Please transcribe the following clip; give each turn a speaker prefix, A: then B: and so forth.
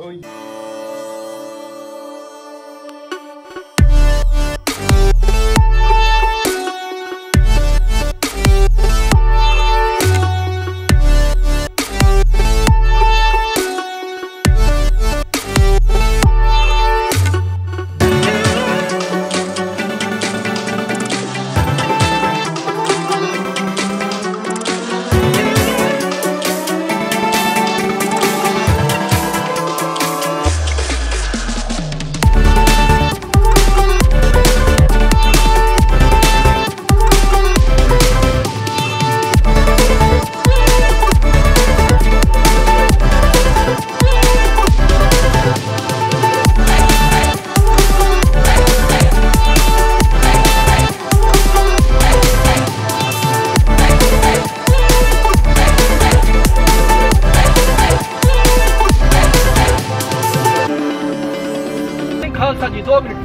A: ơi kaltan die Dominik.